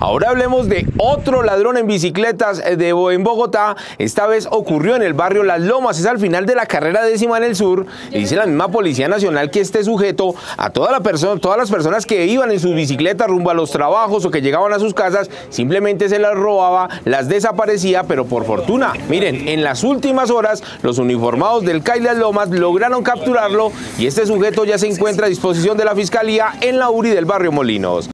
Ahora hablemos de otro ladrón en bicicletas eh, de, en Bogotá. Esta vez ocurrió en el barrio Las Lomas, es al final de la carrera décima en el sur. Y dice la misma Policía Nacional que este sujeto a todas las personas que iban en sus bicicletas rumbo a los trabajos o que llegaban a sus casas, simplemente se las robaba, las desaparecía, pero por fortuna, miren, en las últimas horas los uniformados del CAI Las Lomas lograron capturarlo y este sujeto ya se encuentra a disposición de la Fiscalía en la URI del barrio Molinos.